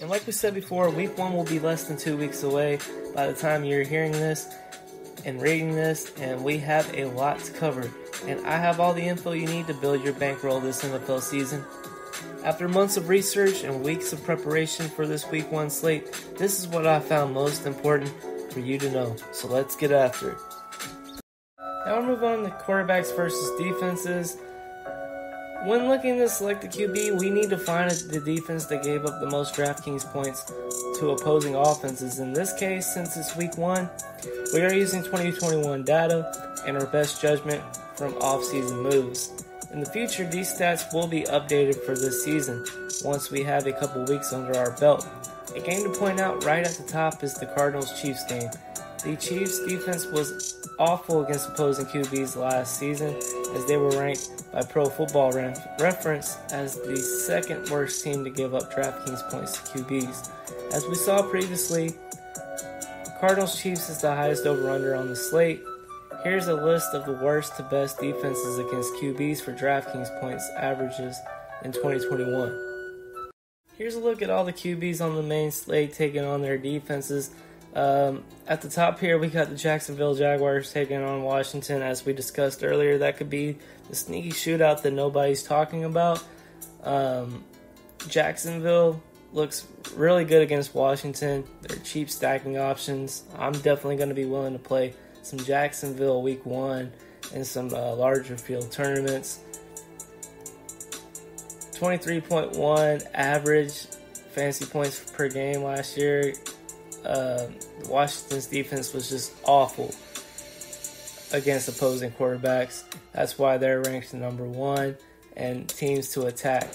And like we said before, week one will be less than two weeks away by the time you're hearing this and reading this, and we have a lot to cover. And I have all the info you need to build your bankroll this NFL season. After months of research and weeks of preparation for this week one slate, this is what I found most important for you to know. So let's get after it. Now we'll move on to quarterbacks versus defenses. When looking to select the QB, we need to find the defense that gave up the most DraftKings points to opposing offenses. In this case, since it's week one, we are using 2021 data and our best judgment from off-season moves. In the future, these stats will be updated for this season once we have a couple weeks under our belt. A game to point out right at the top is the Cardinals Chiefs game. The Chiefs defense was awful against opposing QBs last season as they were ranked by Pro Football Reference as the second worst team to give up DraftKings points to QBs. As we saw previously, Cardinals Chiefs is the highest over under on the slate. Here's a list of the worst to best defenses against QBs for DraftKings points averages in 2021. Here's a look at all the QBs on the main slate taking on their defenses. Um, at the top here, we got the Jacksonville Jaguars taking on Washington, as we discussed earlier. That could be the sneaky shootout that nobody's talking about. Um, Jacksonville looks really good against Washington. They're cheap stacking options. I'm definitely going to be willing to play some Jacksonville week one and some uh, larger field tournaments. 23.1 average fantasy points per game last year. Uh, Washington's defense was just awful against opposing quarterbacks. That's why they're ranked number one and teams to attack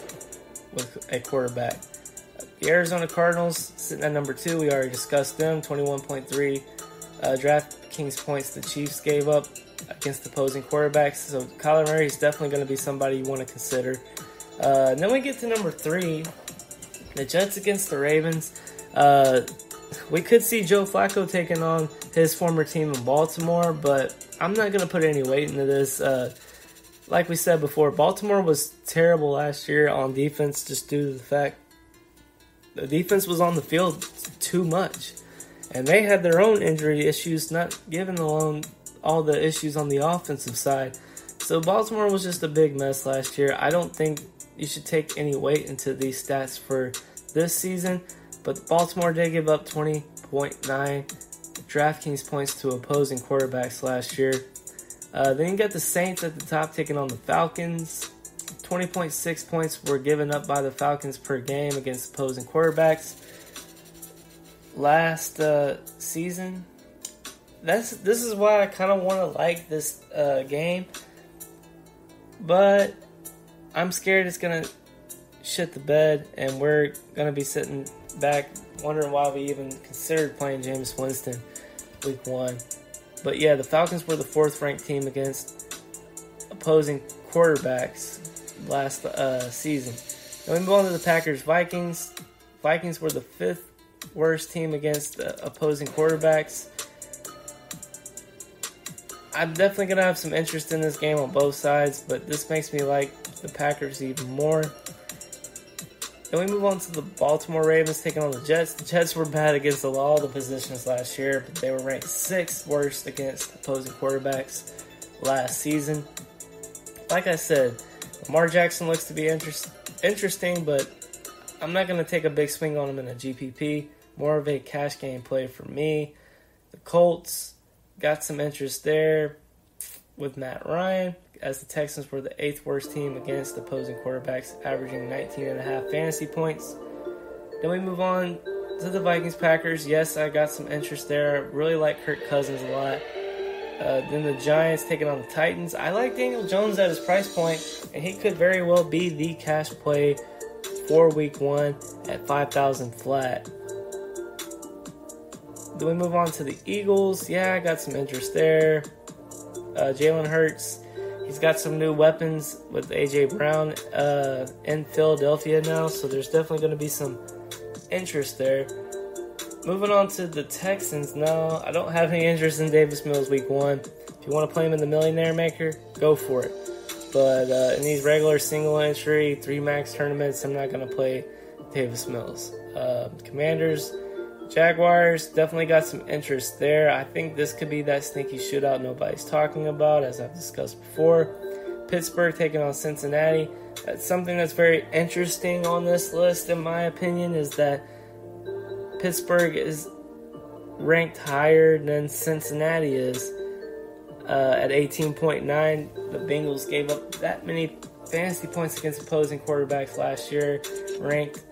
with a quarterback. The Arizona Cardinals sitting at number two. We already discussed them. 21.3 uh, DraftKings points the Chiefs gave up against opposing quarterbacks. So Kyler Murray is definitely going to be somebody you want to consider. Uh, then we get to number three, the Jets against the Ravens. Uh, we could see Joe Flacco taking on his former team in Baltimore, but I'm not going to put any weight into this. Uh, like we said before, Baltimore was terrible last year on defense just due to the fact the defense was on the field too much. And they had their own injury issues, not given alone all the issues on the offensive side. So Baltimore was just a big mess last year. I don't think you should take any weight into these stats for this season. But Baltimore did give up 20.9 DraftKings points to opposing quarterbacks last year. Uh, then you got the Saints at the top taking on the Falcons. 20.6 points were given up by the Falcons per game against opposing quarterbacks. Last uh, season, that's this is why I kind of want to like this uh, game, but I'm scared it's gonna shit the bed, and we're gonna be sitting back wondering why we even considered playing Jameis Winston week one. But yeah, the Falcons were the fourth ranked team against opposing quarterbacks last uh, season. Then we move on to the Packers Vikings. Vikings were the fifth worst team against uh, opposing quarterbacks. I'm definitely going to have some interest in this game on both sides, but this makes me like the Packers even more. Then we move on to the Baltimore Ravens taking on the Jets. The Jets were bad against all the positions last year, but they were ranked sixth worst against opposing quarterbacks last season. Like I said, Lamar Jackson looks to be interest, interesting, but I'm not going to take a big swing on him in a GPP. More of a cash game play for me. The Colts got some interest there with Matt Ryan as the Texans were the eighth worst team against opposing quarterbacks, averaging 19 and a half fantasy points. Then we move on to the Vikings Packers. Yes, I got some interest there. Really like Kirk Cousins a lot. Uh, then the Giants taking on the Titans. I like Daniel Jones at his price point, and he could very well be the cash play for Week One at 5,000 flat. Then we move on to the Eagles. Yeah, I got some interest there. Uh, Jalen Hurts He's got some new weapons with AJ Brown uh, in Philadelphia now, so there's definitely going to be some interest there. Moving on to the Texans now, I don't have any interest in Davis Mills week one. If you want to play him in the Millionaire Maker, go for it. But uh, in these regular single entry, three max tournaments, I'm not going to play Davis Mills. Uh, commanders, Jaguars definitely got some interest there. I think this could be that sneaky shootout nobody's talking about, as I've discussed before. Pittsburgh taking on Cincinnati. That's something that's very interesting on this list, in my opinion, is that Pittsburgh is ranked higher than Cincinnati is uh, at 18.9. The Bengals gave up that many fantasy points against opposing quarterbacks last year, ranked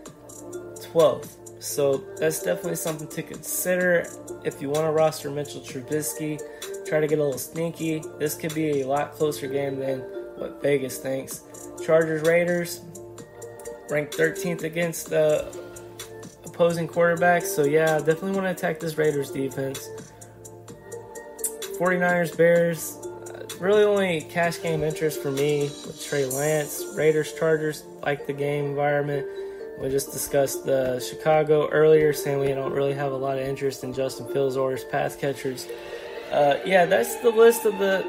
12th. So that's definitely something to consider if you want to roster Mitchell Trubisky. Try to get a little sneaky. This could be a lot closer game than what Vegas thinks. Chargers Raiders ranked 13th against uh, opposing quarterbacks. So yeah, definitely want to attack this Raiders defense. 49ers Bears uh, really only cash game interest for me with Trey Lance. Raiders Chargers like the game environment. We just discussed the Chicago earlier, saying we don't really have a lot of interest in Justin Fields or his pass catchers. Uh, yeah, that's the list of the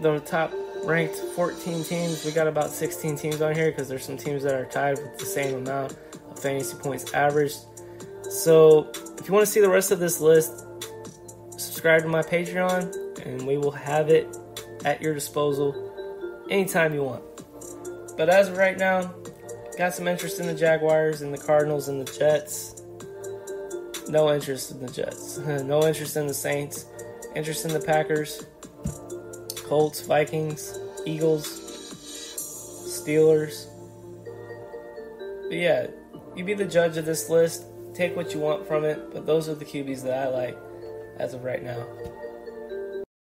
the top ranked 14 teams. We got about 16 teams on here because there's some teams that are tied with the same amount of fantasy points averaged. So, if you want to see the rest of this list, subscribe to my Patreon, and we will have it at your disposal anytime you want. But as of right now, Got some interest in the Jaguars and the Cardinals and the Jets. No interest in the Jets. no interest in the Saints. Interest in the Packers, Colts, Vikings, Eagles, Steelers. But yeah, you be the judge of this list. Take what you want from it, but those are the QBs that I like as of right now.